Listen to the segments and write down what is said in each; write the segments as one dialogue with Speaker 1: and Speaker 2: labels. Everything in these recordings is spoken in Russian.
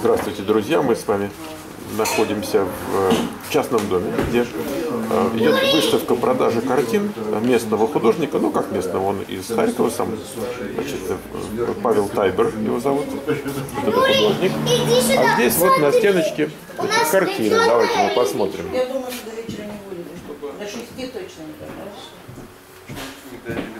Speaker 1: Здравствуйте, друзья! Мы с вами находимся в э, частном доме, где э, идет выставка продажи картин местного художника, ну как местного, он из Харькова сам, значит, э, Павел Тайбер его зовут, вот это художник. А здесь вот на стеночке значит, картины, давайте мы посмотрим.
Speaker 2: Я думаю, что до вечера не будет. До шести точно не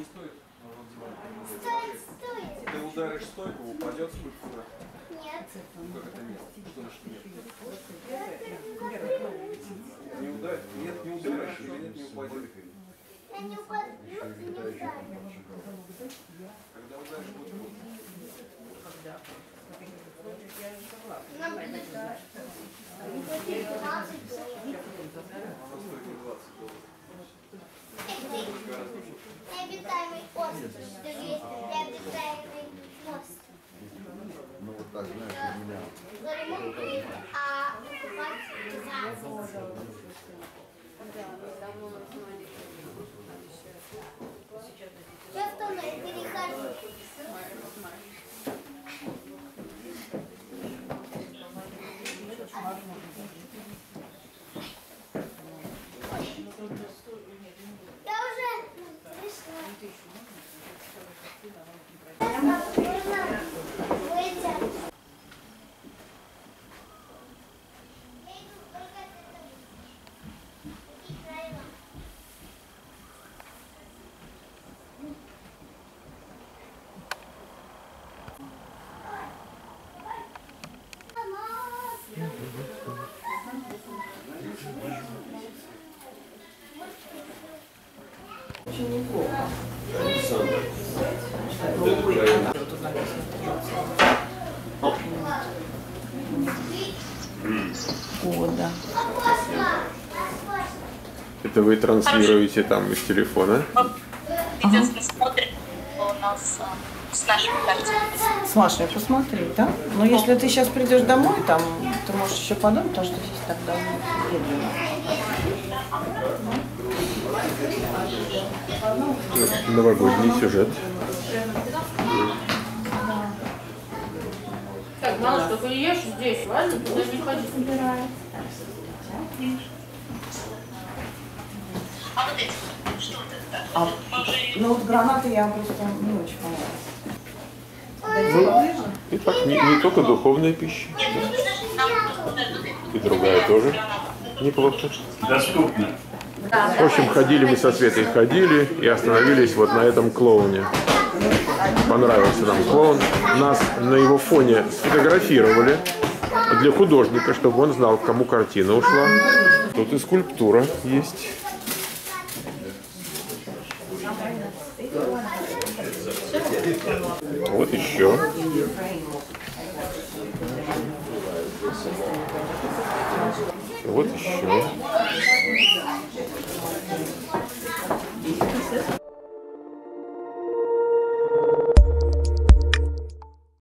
Speaker 3: не стоит.
Speaker 4: Стоит, стоит.
Speaker 3: Ты ударишь стойку, упадет скульптура.
Speaker 4: Нет.
Speaker 3: Как это нет? Что значит нет?
Speaker 4: Это
Speaker 3: Не ударишь? Нет, не ударишь или нет, не упадет.
Speaker 4: Я не упаду не ударю.
Speaker 3: Когда ударишь, будет больно.
Speaker 4: Нам заплатить 20 долларов.
Speaker 3: Она стоит не 20 долларов.
Speaker 4: Необитаемый остров, что есть необитаемый мост.
Speaker 5: Ну вот так, знаешь,
Speaker 2: Года.
Speaker 1: Это вы транслируете там из телефона.
Speaker 6: Видео смотрит у нас а, с
Speaker 2: Машей посмотреть, да? Но если ты сейчас придешь домой, там ты можешь еще подумать, потому что здесь так довольно медленно.
Speaker 1: Новогодний сюжет.
Speaker 7: Так, малыш, только не ешь здесь, ладно? Туда не ходи.
Speaker 6: А вот эти, что это?
Speaker 2: А, ну вот гранаты я просто не очень понравилась.
Speaker 1: Итак, не, не только духовная пища,
Speaker 6: это.
Speaker 1: и другая тоже неплохо.
Speaker 5: Доступно.
Speaker 1: В общем, ходили мы со Светой, ходили и остановились вот на этом клоуне. Понравился нам клоун. Нас на его фоне сфотографировали для художника, чтобы он знал, кому картина ушла. Тут и скульптура есть. Вот еще. Вот еще.